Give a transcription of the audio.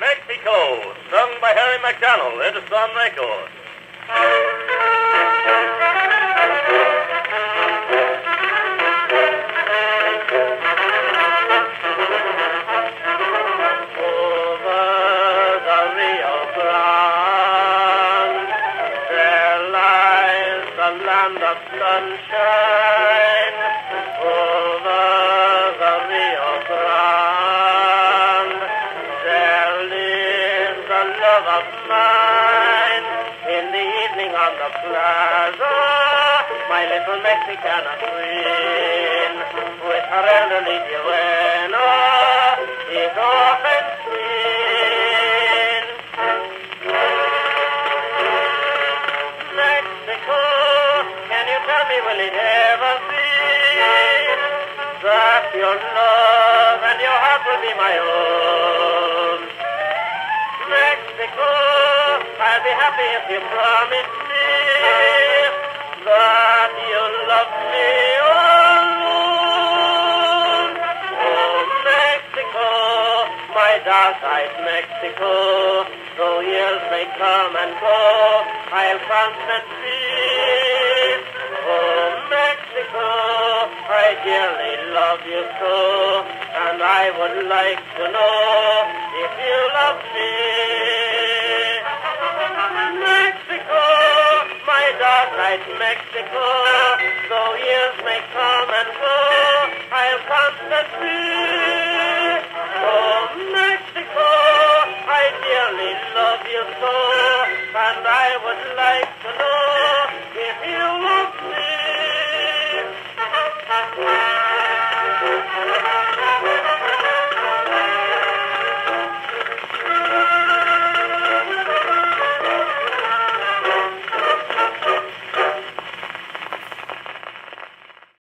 Mexico, sung by Harry McDonough, Edison Records. Over the Rio Grande, there lies the land of sunshine. Love of mine. In the evening on the plaza, my little Mexicana queen, with her elderly duenna, is often seen. Mexico, can you tell me will it ever be that your love and your heart will be my own? Mexico, I'll be happy if you promise me that you'll love me. Oh, Mexico, my dark-eyed Mexico, though years may come and go, I'll constant be. Oh, Mexico, I dearly love you so, and I would like to know if you love me. Dark-eyed Mexico, though years may come and go, I'll constant be. Oh, Mexico, I dearly love you so, and I would like to know